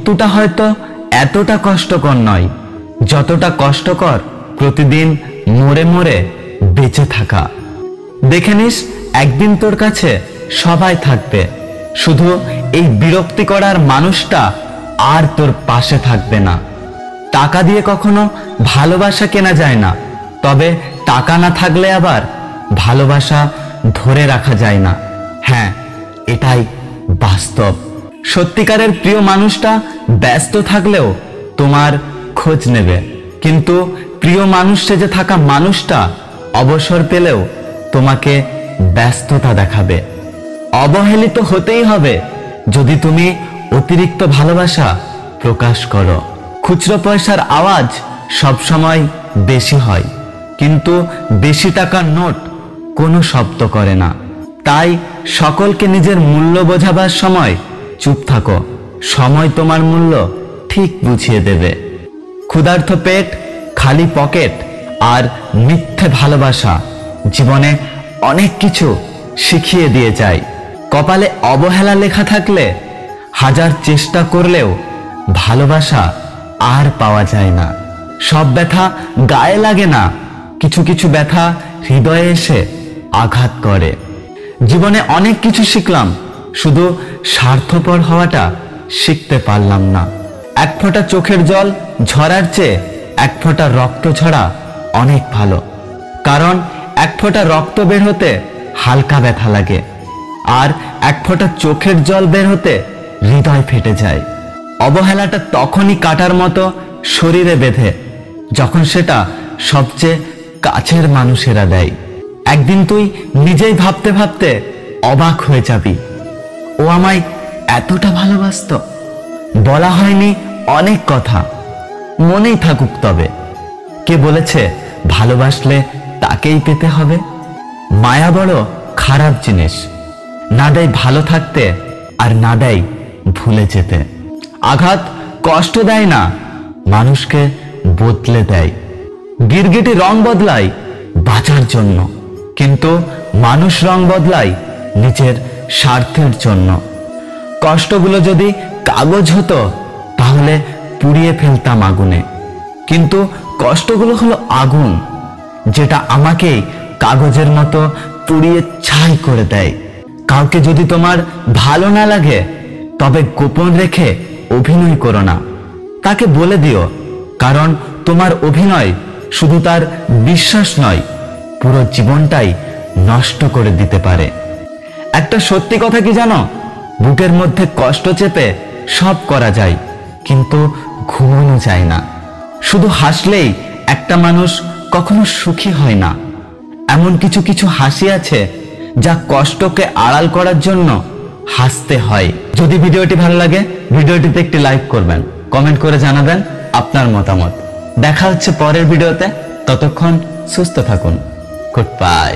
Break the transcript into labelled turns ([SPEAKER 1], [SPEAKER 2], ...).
[SPEAKER 1] মৃত্যুটা হয়তো এতটা কষ্টকর নয়, যতটা কষ্টকর প্রতিদিন মরে মরে বেঁচে থাকা। দেখে নিস, একদিন তোর কাছে সবাই থাকবে। শুধু এই বিরক্তি করার মানুষটা আর তোর পাশে থাকবে না। টাকা দিয়ে কখনো ভালোবাসা কেনা যায় না, তবে টাকা না থাকলে আবার ভালোবাসা ধরে রাখা যায় না। হ্যাঁ এটাই বাস্তব। সত্যিকারের প্রিয় মানুষটা ব্যস্ত থাকলেও তোমার খোঁজ নেবে। কিন্তু প্রিয় মানুষ সেজে থাকা মানুষটা অবসর পেলেও তোমাকে ব্যস্ততা দেখাবে। অবহেলিত হতেই হবে যদি তুমি অতিরিক্ত ভালোবাসা প্রকাশ করো। খুচরো পয়সার আওয়াজ সবসময় বেশি হয়, কিন্তু বেশি টাকার নোট কোনো শব্দ করে না। তাই সকলকে নিজের মূল্য বোঝাবার সময় চুপ থাকো। সময় তোমার মূল্য ঠিক বুঝিয়ে দেবে। ক্ষুধার্থ পেট, খালি পকেট আর মিথ্যে ভালোবাসা জীবনে অনেক কিছু শিখিয়ে দিয়ে যায়। কপালে অবহেলা লেখা থাকলে হাজার চেষ্টা করলেও ভালোবাসা আর পাওয়া যায় না। সব ব্যথা গায়ে লাগে না। কিছু কিছু ব্যথা হৃদয়ে এসে আঘাত করে। জীবনে অনেক কিছু শিখলাম শুধু স্বার্থপর হওয়াটা শিখতে পারলাম না। এক ফোঁটা চোখের জল ঝরার চেয়ে এক ফোঁটা রক্ত ঝরা অনেক ভালো। কারণ এক ফোঁটা রক্ত বের হতে হালকা ব্যথা লাগে, আর এক ফোঁটা চোখের জল বের হতে হৃদয় ফেটে যায়। অবহেলাটা তখনই কাটার মতো শরীরে বেঁধে, যখন সেটা সবচেয়ে কাছের মানুষেরা দেয়। একদিন তুই নিজেই ভাবতে ভাবতে অবাক হয়ে যাবি। ও আমায় এতটা ভালোবাসতো। বলা হয়নি অনেক কথা। মনেই থাকুক তবে। কে বলেছে, ভালোবাসলে তাকেই পেতে হবে? মায়া বড় খারাপ জিনিস। না দেয় ভালো থাকতে আর না দেয় ভুলে যেতে। আঘাত কষ্ট দেয় না, মানুষকে বদলে দেয়। গিরগিটি রং বদলায় বাঁচার জন্য। কিন্তু মানুষ রং বদলায় নিজের স্বার্থের জন্য। কষ্টগুলো যদি কাগজ হতো, তাহলে পুড়িয়ে ফেলতাম আগুনে। কিন্তু কষ্টগুলো হলো আগুন, যেটা আমাকেই কাগজের মতো পুড়িয়ে ছাই করে দেয়। কাউকে যদি তোমার ভালো না লাগে, তবে গোপন রেখে অভিনয় করো না। তাকে বলে দিও, কারণ তোমার অভিনয় শুধু তার বিশ্বাস নয়, পুরো জীবনটাই নষ্ট করে দিতে পারে। একটা সত্যি কথা কি জানো? বুকের মধ্যে কষ্ট চেপে সব করা যায়, কিন্তু ঘুমানো যায় না। শুধু হাসলেই একটা মানুষ কখনো সুখী হয় না। এমন কিছু কিছু হাসি আছে যা কষ্টকে আড়াল করার জন্য হাসতে হয়। যদি ভিডিওটি ভালো লাগে, ভিডিওটিতে একটি লাইক করবেন, কমেন্ট করে জানাবেন আপনার মতামত। দেখা হচ্ছে পরের ভিডিওতে, ততক্ষণ সুস্থ থাকুন। Good bye.